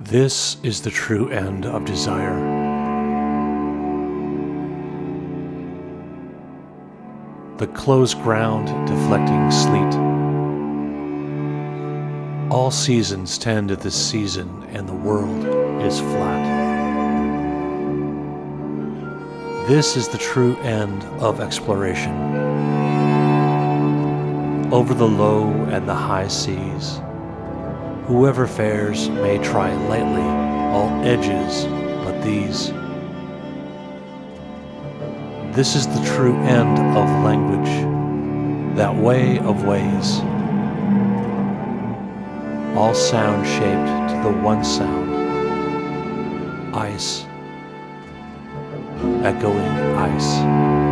This is the true end of desire. The closed ground deflecting sleet. All seasons tend to this season, and the world is flat. This is the true end of exploration. Over the low and the high seas, whoever fares may try lightly all edges but these. This is the true end of language, that way of ways all sound shaped to the one sound ice, echoing ice.